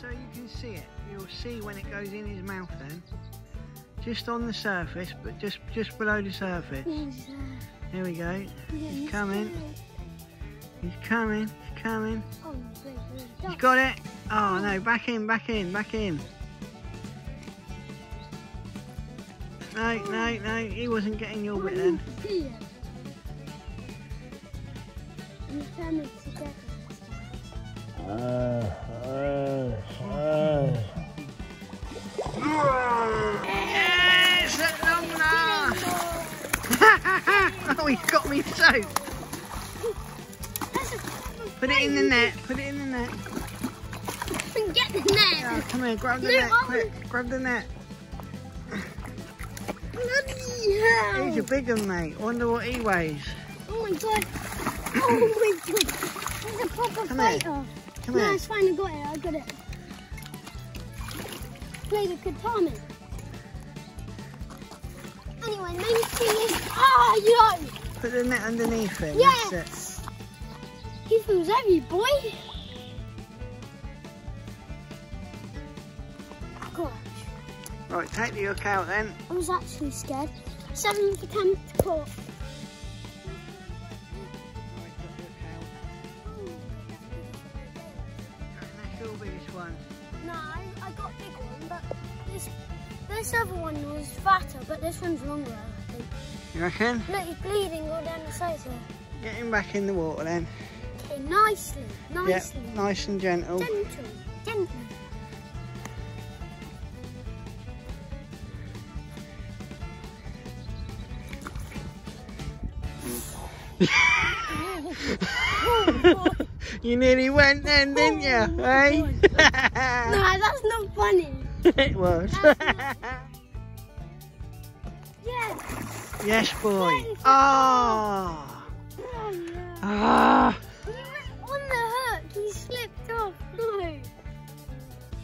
so you can see it. You'll see when it goes in his mouth then. Just on the surface, but just just below the surface. Here we go. He's coming. He's coming. He's coming. He's got it. Oh no, back in, back in, back in. No, no, no, he wasn't getting your bit then. oh, he's got me soaked. Put it in the net, put it in the net. Get the net. Oh, come here, grab the No, net, quick, grab the net. Bloody hell. He's a big one, mate. Wonder what he weighs. Oh my god. Oh my god. He's a proper Come here. Come no, here. it's fine. I got it. I got it. Play the katana. Anyway, main thing is. Ah, yo! Put the net underneath him. Yes. It. He feels heavy, boy. Gosh, Right, take the hook out then. I was actually scared. Seventh attempt caught. This other one was fatter, but this one's longer. I think. You reckon? Look, he's bleeding all down the sides here. Get him back in the water then. Okay, nicely, nicely. Yep, nice and gentle. Gentle, gentle. You nearly went then, didn't you? Oh, Hey? Eh? no, that's not funny. it was. Yes. yes, boy. Oh. Oh. Ah. He was on the hook. He slipped off. No.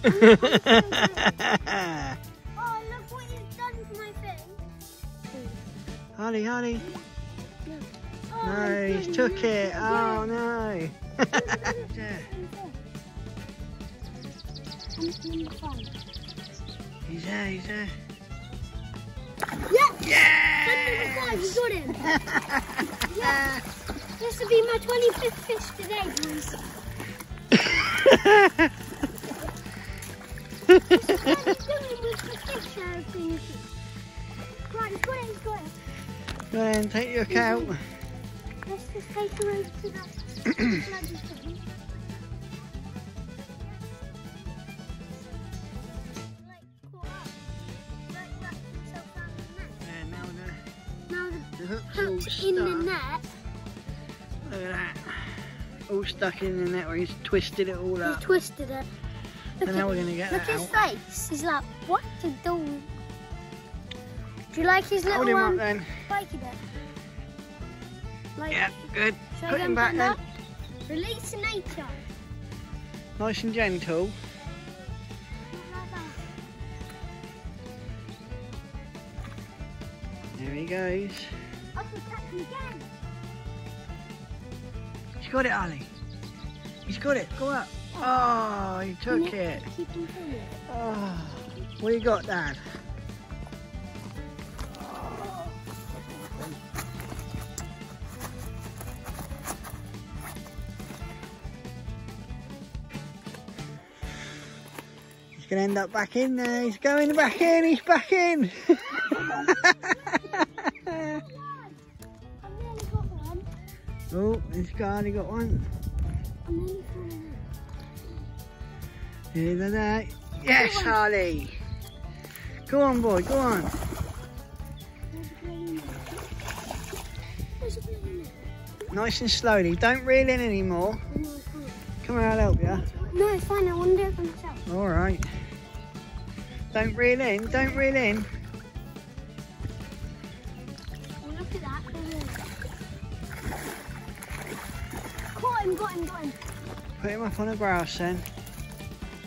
Oh, look what he's done to my fin. Holly, Holly. Oh, No, he's he's took it. Yeah. Oh, no. Five. He's there, he's there. Yeah! Number you got him. yeah. This will be my 25th fish today, boys. What are you doing with the fish I was? Right, he's got it, he's got it. Go then, take your out. Let's just take her over to that bloody thing. Hook's all hook's in the net. Look at that. All stuck in the net where he's twisted it all He up. twisted it. Look And now we're going to get Look that his out. face. He's like, what you doing? Do you like his little Hold him up then. spiky bit? Like, Yeah, good. Put him back then. that? Release nature. Nice and gentle. There he goes. I can catch him again. He's got it, Ali. He's got it. Go up. Oh, he took it. Keep him filming. Oh, what you got, Dad? He's going to end up back in there. He's going back in. He's back in. oh, he's got, he got one. I nearly got one. Here they are. Yes, Harley. Go on, boy. Go on. There's a green in there. There's a green in there. Nice and slowly. Don't reel in anymore. No, I can't. Come here, I'll help you. No, it's fine. I want to do it for myself. All right. Don't reel in. Don't reel in. Caught him, got him, got him. Put him up on the grass then.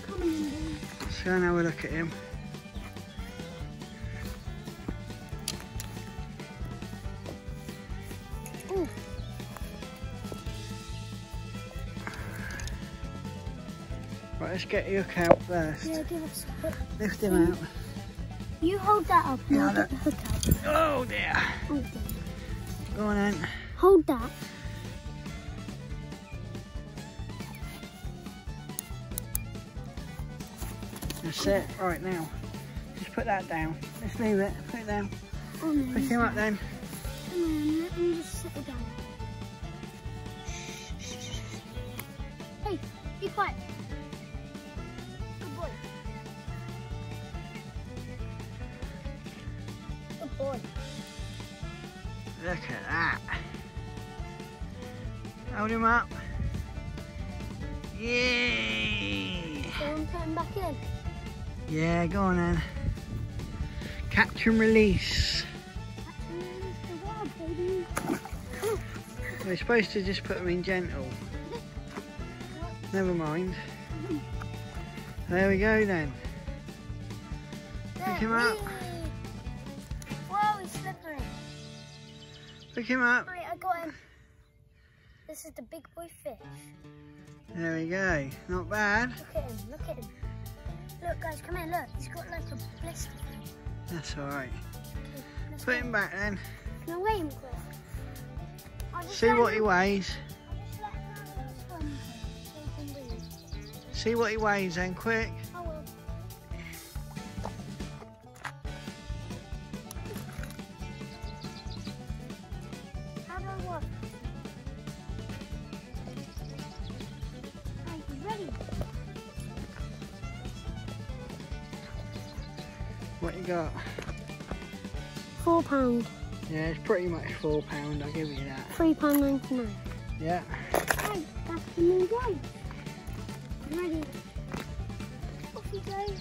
Coming in. Let's go and have a look at him. Ooh. Right, let's get your hook out first. Yeah, give us a hook. Lift him out. You hold that up and Yeah, I'll get the hook out. Oh dear. Oh, dear. Go on then. Hold that. That's it. Right now. Just put that down. Let's leave it. Put it down. Oh, no. Pick him up then. Come on, let me just sit down. Hey, be quiet. Good boy. Good boy. Look at that. Hold him up. Yay! So I'm putting back in. Yeah, go on then. Catch and release. That's the wild, baby. We're supposed to just put them in gentle. Never mind. There we go then. Pick him up. Whoa, he's slippery. Him up. Right, I got him. This is the big boy fish. There we go. Not bad. Look at him, look at him. Look guys, come here, look. He's got like a blister. That's alright. Okay, Put him back then. Can I weigh him quick? See what he weighs. I'll just let him have this so he can. See what he weighs then, quick. You got? Four pound. Yeah, it's pretty much four pound, I'll give you that. Three pound ninety nine. Yeah. Right, that's the new. I'm ready. Off he goes.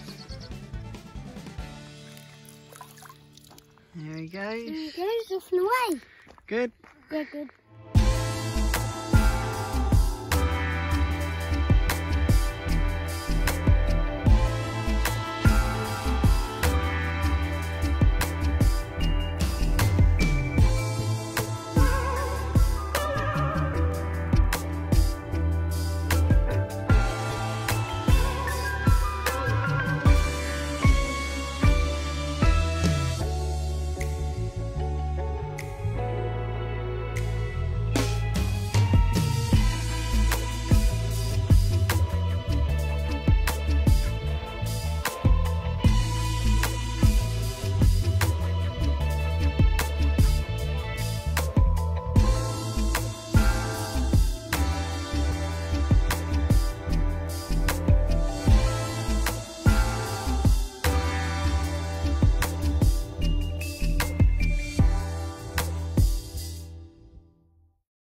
There he There he goes. goes, off and away. Good. Yeah, good.